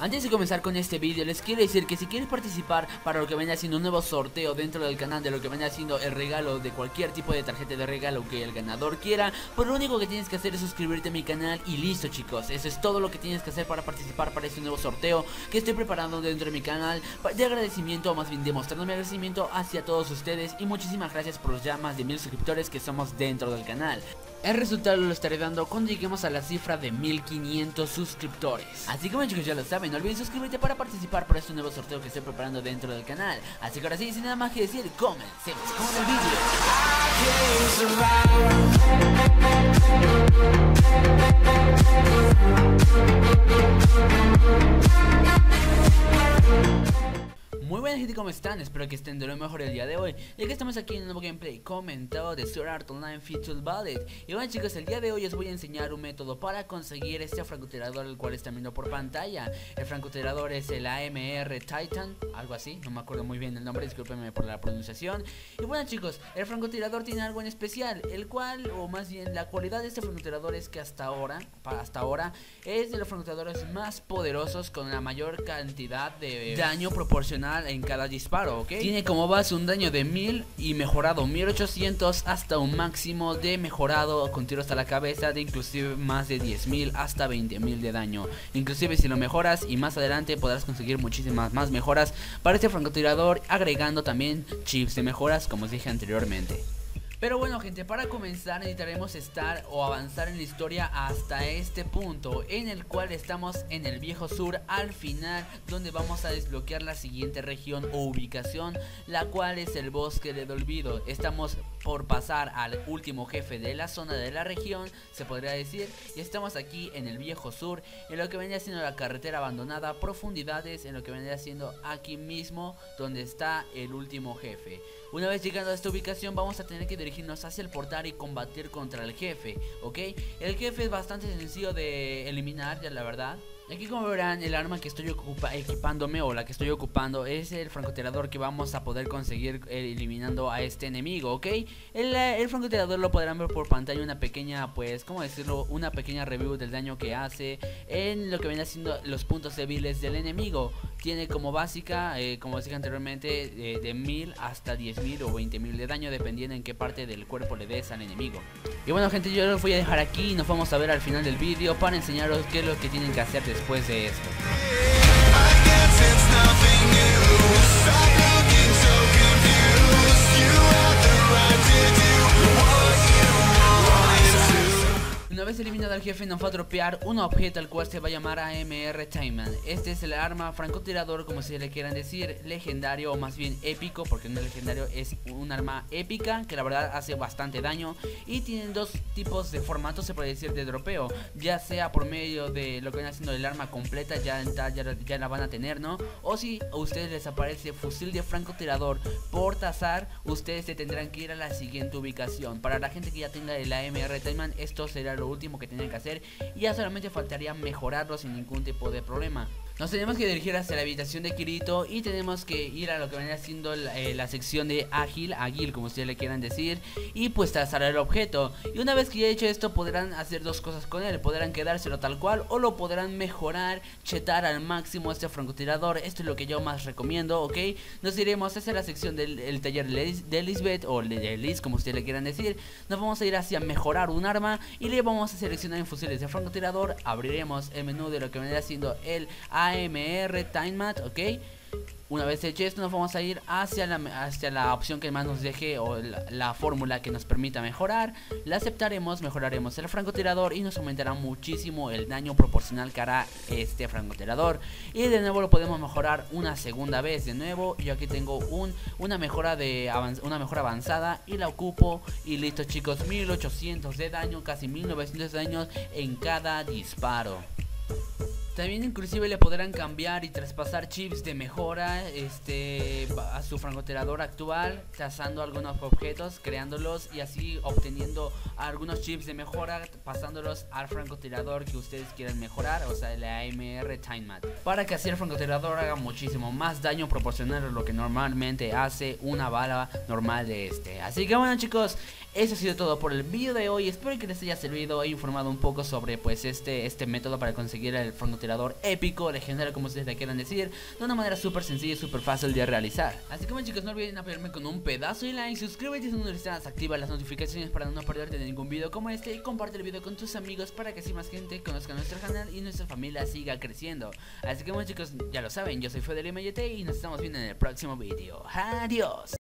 Antes de comenzar con este vídeo les quiero decir que si quieres participar para lo que venga haciendo un nuevo sorteo dentro del canal de lo que venga haciendo el regalo de cualquier tipo de tarjeta de regalo que el ganador quiera Pues lo único que tienes que hacer es suscribirte a mi canal y listo chicos. Eso es todo lo que tienes que hacer para participar para este nuevo sorteo que estoy preparando dentro de mi canal De agradecimiento o más bien demostrando mi agradecimiento hacia todos ustedes Y muchísimas gracias por los ya más de mil suscriptores que somos dentro del canal. El resultado lo estaré dando cuando lleguemos a la cifra de 1500 suscriptores. Así como chicos ya lo saben, no olviden suscribirte para participar por este nuevo sorteo que estoy preparando dentro del canal. Así que ahora sí, sin nada más que decir, comencemos con el vídeo ¿cómo están? Espero que estén de lo mejor el día de hoy. Ya que estamos aquí en un nuevo gameplay comentado de Sword Art Online Feature Ballet. Y bueno chicos, el día de hoy os voy a enseñar un método para conseguir este francotirador El cual están viendo por pantalla. El francotirador es el AMR Titan, algo así, no me acuerdo muy bien el nombre, discúlpenme por la pronunciación. Y bueno chicos, el francotirador tiene algo en especial El cual, o más bien la cualidad de este francotirador es que hasta ahora, hasta ahora Es de los francotiradores más poderosos con la mayor cantidad de daño proporcional en cada disparo, ¿ok? Tiene como base un daño de 1000 y mejorado 1800 hasta un máximo de mejorado con tiros a la cabeza de inclusive más de 10000 hasta 20000 de daño. Inclusive si lo mejoras y más adelante podrás conseguir muchísimas más mejoras para este francotirador agregando también chips de mejoras como os dije anteriormente. Pero bueno gente, para comenzar necesitaremos estar o avanzar en la historia hasta este punto En el cual estamos en el viejo sur al final Donde vamos a desbloquear la siguiente región o ubicación La cual es el bosque del olvido Estamos por pasar al último jefe de la zona de la región Se podría decir Y estamos aquí en el viejo sur En lo que vendría siendo la carretera abandonada Profundidades en lo que vendría siendo aquí mismo Donde está el último jefe una vez llegando a esta ubicación vamos a tener que dirigirnos hacia el portal y combatir contra el jefe, ¿ok? El jefe es bastante sencillo de eliminar, ya la verdad. Aquí como verán el arma que estoy equipándome o la que estoy ocupando es el francotirador que vamos a poder conseguir eh, eliminando a este enemigo, ¿ok? El, eh, el, francotirador lo podrán ver por pantalla una pequeña, pues, ¿cómo decirlo? Una pequeña review del daño que hace en lo que viene siendo los puntos débiles del enemigo. Tiene como básica, eh, como dije anteriormente, de 1000 hasta 10000 o 20000 de daño dependiendo en qué parte del cuerpo le des al enemigo. Y bueno gente, yo los voy a dejar aquí y nos vamos a ver al final del vídeo para enseñaros qué es lo que tienen que hacer después de esto. Jefe nos va a dropear un objeto al cual se va a llamar AMR Timeman Este es el arma francotirador como si le quieran decir legendario o más bien épico porque no es legendario es un arma épica que la verdad hace bastante daño Y tienen dos tipos de formatos se puede decir de dropeo. Ya sea por medio de lo que viene haciendo el arma completa ya, ya, ya la van a tener no O si a ustedes les aparece fusil de francotirador por tazar Ustedes se tendrán que ir a la siguiente ubicación. Para la gente que ya tenga el AMR Timeman esto será lo último que tienen que hacer y ya solamente faltaría mejorarlo sin ningún tipo de problema. Nos tenemos que dirigir hacia la habitación de Kirito y tenemos que ir a lo que viene siendo la, eh, la, sección de ágil, ágil como ustedes le quieran decir y pues trazar el objeto. Y una vez que ya he hecho esto podrán hacer dos cosas con él, podrán quedárselo tal cual o lo podrán mejorar, chetar al máximo este francotirador. Esto es lo que yo más recomiendo, ¿ok? Nos iremos hacia la sección del taller de Lisbeth o de Liz como ustedes le quieran decir. Nos vamos a ir hacia mejorar un arma y le vamos a seleccionar en fusiles de francotirador. Abriremos el menú de lo que vendría siendo el AMR Timemat, ok. Una vez hecho esto nos vamos a ir hacia la, hacia la opción que más nos deje o la, fórmula que nos permita mejorar. La aceptaremos, mejoraremos el francotirador y nos aumentará muchísimo el daño proporcional que hará este francotirador. Y de nuevo lo podemos mejorar una segunda vez. De nuevo yo aquí tengo un, una, mejora de una mejora avanzada y la ocupo. Y listo chicos, 1800 de daño, casi 1900 de daño en cada disparo. También inclusive le podrán cambiar y traspasar chips de mejora este, a su francotirador actual, trazando algunos objetos, creándolos y así obteniendo algunos chips de mejora pasándolos al francotirador que ustedes quieran mejorar, o sea, el AMR Time para que así el francotirador haga muchísimo más daño proporcional a lo que normalmente hace una bala normal de este. Así que bueno chicos, eso ha sido todo por el vídeo de hoy. Espero que les haya servido e informado un poco sobre pues este, este método para conseguir el francotirador épico, legendario como ustedes le quieran decir, de una manera súper sencilla y súper fácil de realizar. Así que bueno chicos, no olviden apoyarme con un pedazo de like, suscríbete si no estás activa las notificaciones para no perderte ningún video como este y comparte el video con tus amigos para que así más gente conozca nuestro canal y nuestra familia siga creciendo. Así que bueno chicos, ya lo saben, yo soy Federico Mayete y nos estamos viendo en el próximo video. Adiós.